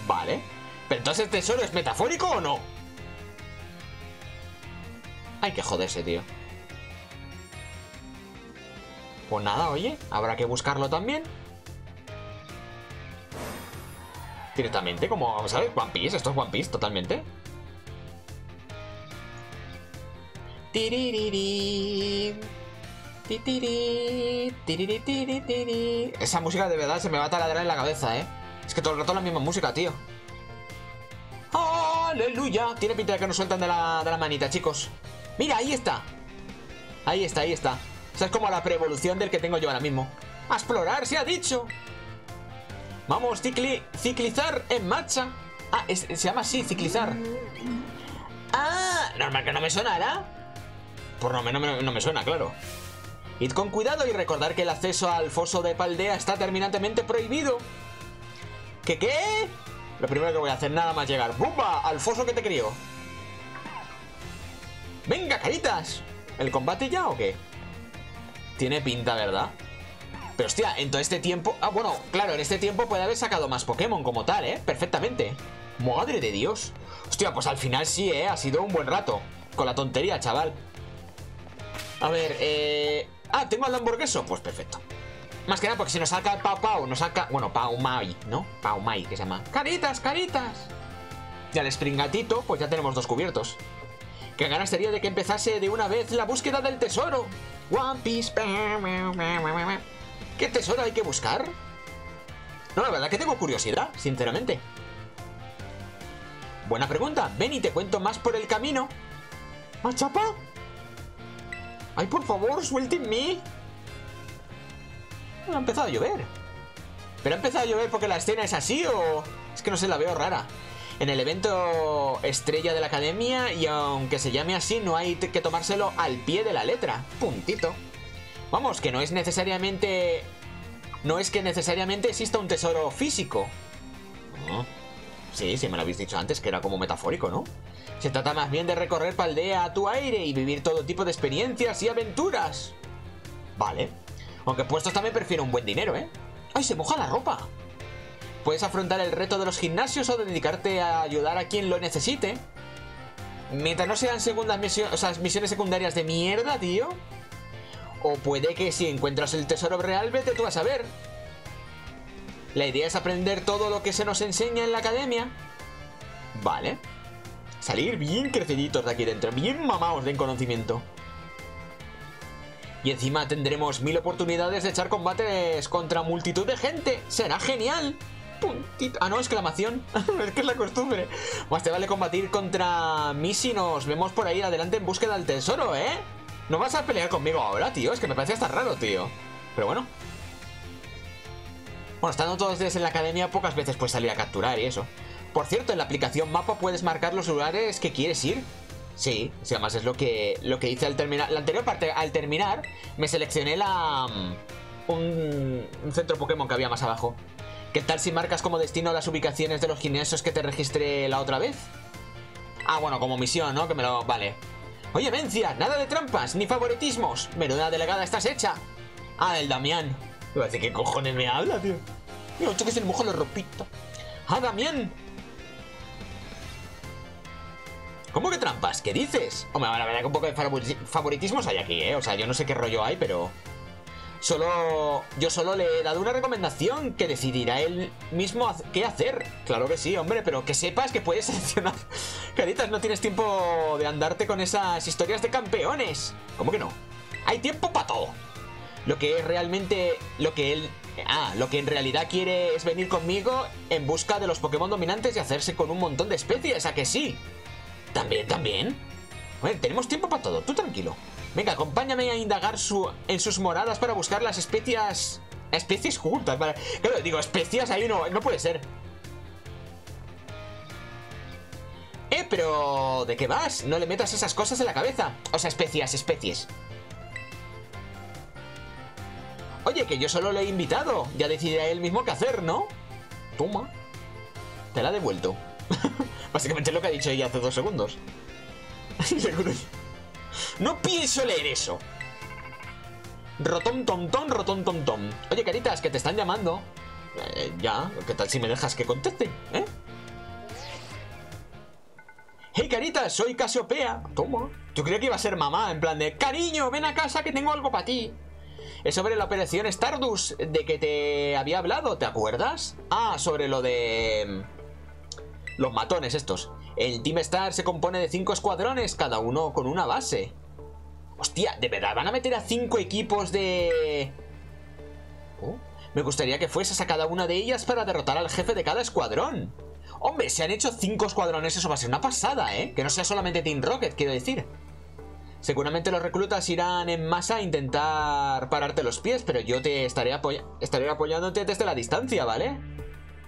Vale. Pero entonces el tesoro es metafórico o no? Hay que joderse, tío. Pues nada, oye, habrá que buscarlo también. Directamente, como ver, One Piece, esto es One Piece totalmente. Tiririri. Esa música de verdad se me va a taladrar en la cabeza, ¿eh? Es que todo el rato la misma música, tío. ¡Aleluya! Tiene pinta de que nos sueltan de la, de la manita, chicos. Mira, ahí está. Ahí está, ahí está. Esa es como la preevolución del que tengo yo ahora mismo. ¡A explorar, se ha dicho! Vamos, cicli ciclizar en marcha. Ah, se llama así, ciclizar. Ah, normal que no me sonara. Por lo menos no me suena, claro. Id con cuidado y recordar que el acceso al foso de Paldea está terminantemente prohibido. ¿Qué qué? Lo primero que voy a hacer nada más llegar. ¡Bumba! Al foso que te crió. ¡Venga, caritas! ¿El combate ya o qué? Tiene pinta, ¿verdad? Pero hostia, en todo este tiempo... Ah, bueno, claro, en este tiempo puede haber sacado más Pokémon como tal, ¿eh? Perfectamente. Madre de Dios. Hostia, pues al final sí, ¿eh? Ha sido un buen rato. Con la tontería, chaval. A ver, eh... Ah, ¿tengo al hamburgueso? Pues perfecto. Más que nada porque si nos saca el Pau Pau, nos saca... Bueno, Pau Mai, ¿no? Pau Mai, que se llama. ¡Caritas, caritas! Y al Springatito, pues ya tenemos dos cubiertos. Qué ganas sería de que empezase de una vez la búsqueda del tesoro. One Piece. ¿Qué tesoro hay que buscar? No, la verdad que tengo curiosidad, sinceramente. Buena pregunta. Ven y te cuento más por el camino. ¿Machapa? ¡Ay, por favor, suéltenme! Ha empezado a llover. ¿Pero ha empezado a llover porque la escena es así o...? Es que no sé, la veo rara. En el evento estrella de la academia y aunque se llame así, no hay que tomárselo al pie de la letra. Puntito. Vamos, que no es necesariamente... No es que necesariamente exista un tesoro físico. Sí, sí me lo habéis dicho antes, que era como metafórico, ¿no? Se trata más bien de recorrer Paldea a tu aire y vivir todo tipo de experiencias y aventuras. Vale. Aunque puestos también prefiero un buen dinero, ¿eh? ¡Ay, se moja la ropa! Puedes afrontar el reto de los gimnasios o dedicarte a ayudar a quien lo necesite. Mientras no sean segundas misiones, misiones secundarias de mierda, tío. O puede que si encuentras el tesoro real, vete tú a saber. La idea es aprender todo lo que se nos enseña en la academia. Vale. Salir bien creciditos de aquí dentro, bien mamados de conocimiento. Y encima tendremos mil oportunidades de echar combates contra multitud de gente. ¡Será genial! Puntito. Ah, no, exclamación. es que es la costumbre. Más te vale combatir contra mí si nos vemos por ahí adelante en búsqueda del tesoro, ¿eh? No vas a pelear conmigo ahora, tío. Es que me parece hasta raro, tío. Pero bueno, bueno, estando todos días en la academia, pocas veces puedes salir a capturar y eso. Por cierto, en la aplicación Mapa puedes marcar los lugares que quieres ir. Sí, si además es lo que, lo que hice al terminar. La anterior parte, al terminar, me seleccioné la. Mm, un, un centro Pokémon que había más abajo. ¿Qué tal si marcas como destino las ubicaciones de los gimnasios que te registré la otra vez? Ah, bueno, como misión, ¿no? Que me lo... Vale. Oye, Mencia, nada de trampas, ni favoritismos. Menuda delegada estás hecha. Ah, el Damián. A decir, ¿qué cojones me habla, tío? Mira, que se le moja la ropita. ¡Ah, Damián! ¿Cómo que trampas? ¿Qué dices? Hombre, la verdad que un poco de favoritismos hay aquí, ¿eh? O sea, yo no sé qué rollo hay, pero... Solo... Yo solo le he dado una recomendación que decidirá él mismo qué hacer. Claro que sí, hombre, pero que sepas que puedes seleccionar... Caritas, no tienes tiempo de andarte con esas historias de campeones. ¿Cómo que no? Hay tiempo para todo. Lo que es realmente... Lo que él... Ah, lo que en realidad quiere es venir conmigo en busca de los Pokémon dominantes y hacerse con un montón de especies, ¿a que sí? ¿También, también? Bueno, tenemos tiempo para todo, tú tranquilo. Venga, acompáñame a indagar su, en sus moradas para buscar las especies... Especies juntas. Claro, digo, especias ahí no, no puede ser. Eh, pero... ¿De qué vas? No le metas esas cosas en la cabeza. O sea, especias, especies. Oye, que yo solo le he invitado. Ya decidirá él mismo qué hacer, ¿no? Toma. Te la he devuelto. Básicamente lo que ha dicho ella hace dos segundos. no pienso leer eso. Rotón tom tom, rotón tom tom. Oye, caritas, que te están llamando. Eh, ya, ¿qué tal si me dejas que conteste? ¿Eh? Hey, caritas, soy Casiopea. Toma. Yo creía que iba a ser mamá, en plan de Cariño, ven a casa que tengo algo para ti. Es sobre la operación Stardust de que te había hablado, ¿te acuerdas? Ah, sobre lo de... Los matones estos. El Team Star se compone de cinco escuadrones, cada uno con una base. Hostia, ¿de verdad van a meter a cinco equipos de...? Oh, me gustaría que fueses a cada una de ellas para derrotar al jefe de cada escuadrón. Hombre, se han hecho cinco escuadrones, eso va a ser una pasada, ¿eh? Que no sea solamente Team Rocket, quiero decir. Seguramente los reclutas irán en masa a intentar pararte los pies, pero yo te estaré, apoyándote desde la distancia, ¿vale?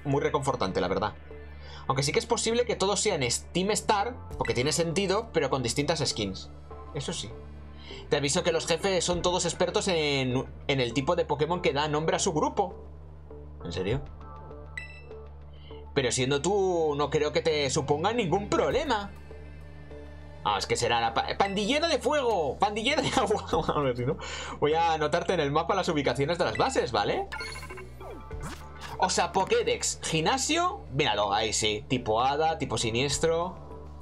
Muy reconfortante, la verdad. Aunque sí que es posible que todos sean Steam Star, porque tiene sentido, pero con distintas skins. Eso sí. Te aviso que los jefes son todos expertos en, en el tipo de Pokémon que da nombre a su grupo. ¿En serio? Pero siendo tú, no creo que te suponga ningún problema. Ah, es que será la pandillera de fuego, pandillera de agua. Voy a anotarte en el mapa las ubicaciones de las bases, ¿vale? O sea, Pokédex, gimnasio, míralo, ahí sí. Tipo hada, tipo siniestro.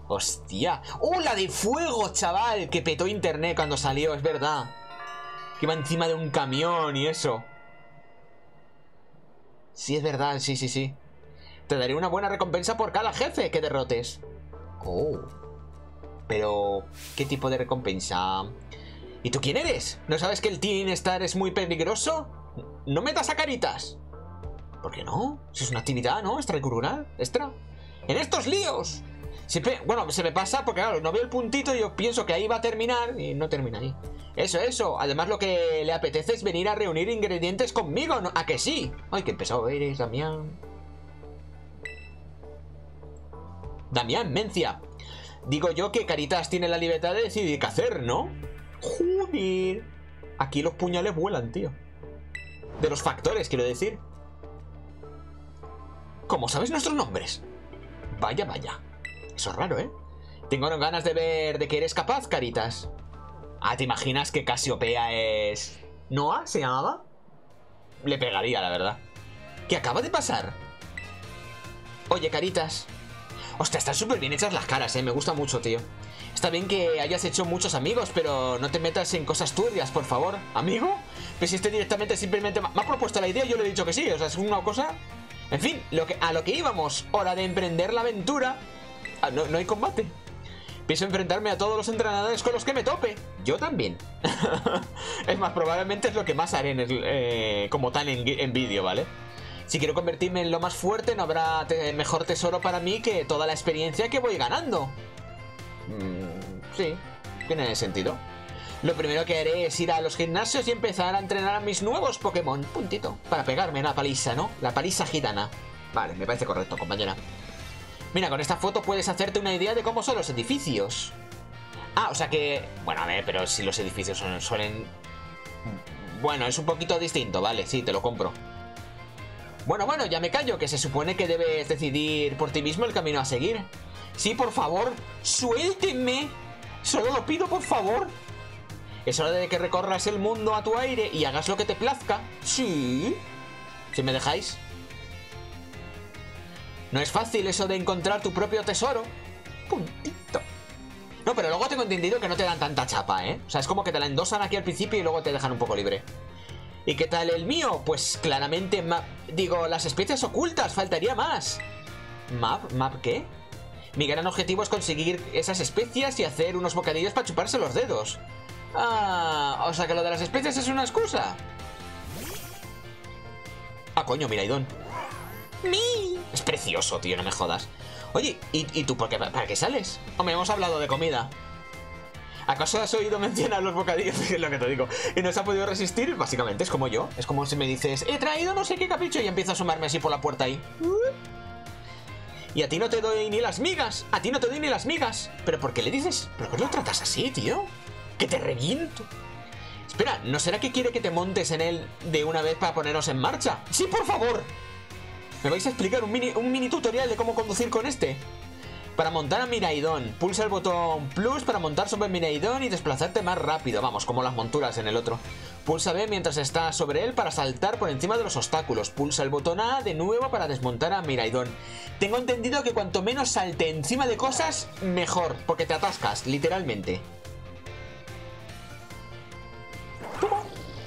Hostia. ¡Uh, la de fuego, chaval! Que petó internet cuando salió, es verdad. Que iba encima de un camión y eso. Sí, es verdad, sí, sí, sí. Te daré una buena recompensa por cada jefe que derrotes. Oh. Pero, ¿qué tipo de recompensa? ¿Y tú quién eres? ¿No sabes que el Teen Star es muy peligroso? No metas a caritas. ¿Por qué no? Si es una actividad, ¿no? Extracurricular, extra. ¡En estos líos! Bueno, se me pasa porque claro, no veo el puntito y yo pienso que ahí va a terminar y no termina ahí. Eso, eso. Además lo que le apetece es venir a reunir ingredientes conmigo, ¿no? ¿A que sí? Ay, qué pesado eres, Damián. Damián, Mencia. Digo yo que Caritas tiene la libertad de decidir qué hacer, ¿no? Joder. Aquí los puñales vuelan, tío. De los factores, quiero decir. ¿Cómo sabes nuestros nombres? Vaya, vaya. Eso es raro, ¿eh? Tengo ganas de ver de que eres capaz, Caritas. Ah, ¿te imaginas que Casiopea es... ¿Noah se llamaba? Le pegaría, la verdad. ¿Qué acaba de pasar? Oye, Caritas. Hostia, están súper bien hechas las caras, ¿eh? Me gusta mucho, tío. Está bien que hayas hecho muchos amigos, pero no te metas en cosas turbias, por favor. ¿Amigo? Pues si este directamente simplemente me ha propuesto la idea, yo le he dicho que sí. O sea, es una cosa... En fin, a lo que íbamos. Hora de emprender la aventura. Ah, no, hay combate. Pienso enfrentarme a todos los entrenadores con los que me tope. Yo también. es más, probablemente es lo que más haré eh, como tal en, vídeo, ¿vale? Si quiero convertirme en lo más fuerte, no habrá mejor tesoro para mí que toda la experiencia que voy ganando. Mm, sí, tiene sentido. Lo primero que haré es ir a los gimnasios y empezar a entrenar a mis nuevos Pokémon. Puntito. Para pegarme la paliza, ¿no? La paliza gitana. Vale, me parece correcto, compañera. Mira, con esta foto puedes hacerte una idea de cómo son los edificios. Ah, o sea que... Bueno, a ver, pero si los edificios son, suelen... Bueno, es un poquito distinto, vale, sí, te lo compro. Bueno, bueno, ya me callo, que se supone que debes decidir por ti mismo el camino a seguir. Sí, por favor, suéltenme. Solo lo pido, por favor. Es hora de que recorras el mundo a tu aire y hagas lo que te plazca. Sí. Si me dejáis. No es fácil eso de encontrar tu propio tesoro. Puntito. No, pero luego tengo entendido que no te dan tanta chapa, ¿eh? O sea, es como que te la endosan aquí al principio y luego te dejan un poco libre. ¿Y qué tal el mío? Pues claramente, digo, las especies ocultas, faltaría más. ¿Map? ¿Map qué? Mi gran objetivo es conseguir esas especias y hacer unos bocadillos para chuparse los dedos. Ah, o sea que lo de las especies es una excusa. Ah, coño, Miraidón. ¡Mi! Es precioso, tío, no me jodas. Oye, ¿y, tú por qué, para qué sales? Hombre, hemos hablado de comida. ¿Acaso has oído mencionar los bocadillos? es lo que te digo. ¿Y no se ha podido resistir? Básicamente, es como yo. Es como si me dices, he traído no sé qué capricho y empieza a asomarme así por la puerta ahí. Y a ti no te doy ni las migas. A ti no te doy ni las migas. ¿Pero por qué le dices? ¿Pero por qué lo tratas así, tío? ¡Que te reviento! Espera, ¿no será que quiere que te montes en él de una vez para ponernos en marcha? ¡Sí, por favor! ¿Me vais a explicar un mini, un mini tutorial de cómo conducir con este? Para montar a Miraidon, pulsa el botón Plus para montar sobre Miraidon y desplazarte más rápido, vamos, como las monturas en el otro. Pulsa B mientras estás sobre él para saltar por encima de los obstáculos. Pulsa el botón A de nuevo para desmontar a Miraidon. Tengo entendido que cuanto menos salte encima de cosas, mejor, porque te atascas, literalmente.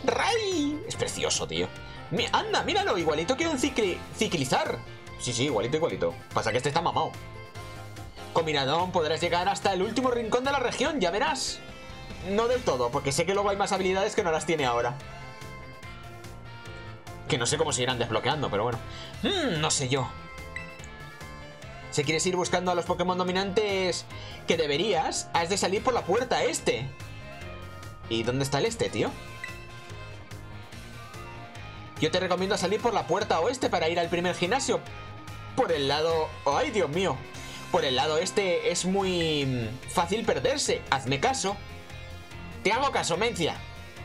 ¡Ray! Es precioso, tío. ¡Anda, míralo! Igualito que un ciclizar. Sí, sí, igualito, igualito. Pasa que este está mamado. Con Miradón podrás llegar hasta el último rincón de la región, ya verás. No del todo, porque sé que luego hay más habilidades que no las tiene ahora. Que no sé cómo se irán desbloqueando, pero bueno. Hmm, no sé yo. Si quieres ir buscando a los Pokémon dominantes que deberías, has de salir por la puerta este. ¿Y dónde está el este, tío? Yo te recomiendo salir por la puerta oeste para ir al primer gimnasio. Por el lado... ¡Ay, Dios mío! Por el lado este es muy mm, fácil perderse. Hazme caso. Te hago caso, Mencia.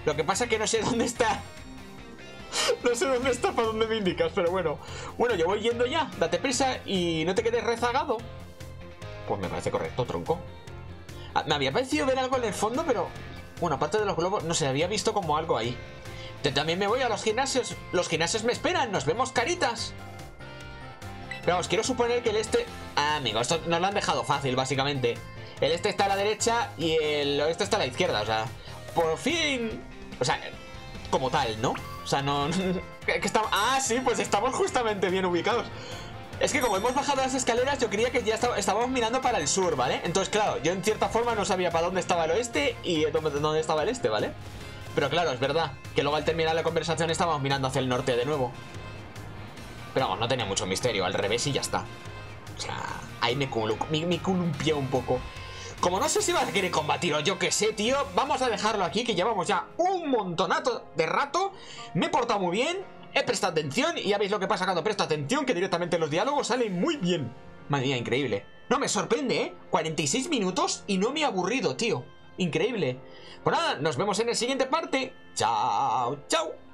Lo que pasa es que no sé dónde está. No sé dónde está, para dónde me indicas, pero bueno. Bueno, yo voy yendo ya. Date prisa y no te quedes rezagado. Pues me parece correcto, tronco. Ah, me había parecido ver algo en el fondo, pero... Bueno, aparte de los globos, no sé, había visto como algo ahí. Yo también me voy a los gimnasios. Los gimnasios me esperan, nos vemos caritas. Pero vamos, quiero suponer que el este... Ah, amigo, esto nos lo han dejado fácil, básicamente. El este está a la derecha y el oeste está a la izquierda, o sea... Por fin... O sea, como tal, ¿no? O sea, no... que estamos... Ah, sí, pues estamos justamente bien ubicados. Es que como hemos bajado las escaleras, yo creía que ya estábamos mirando para el sur, ¿vale? Entonces, claro, yo en cierta forma no sabía para dónde estaba el oeste y dónde, dónde estaba el este, ¿vale? Pero claro, es verdad que luego al terminar la conversación estábamos mirando hacia el norte de nuevo. Pero no tenía mucho misterio, al revés y ya está. O sea, ahí me, me, me un poco. Como no sé si vas a querer combatir o yo qué sé, tío, vamos a dejarlo aquí, que llevamos ya un montonato de rato. Me he portado muy bien, he prestado atención y ya veis lo que pasa cuando presto atención, que directamente los diálogos salen muy bien. Madre mía, increíble. No, me sorprende, ¿eh? 46 minutos y no me he aburrido, tío. Increíble. Pues nada, nos vemos en el siguiente parte. Chao, chao.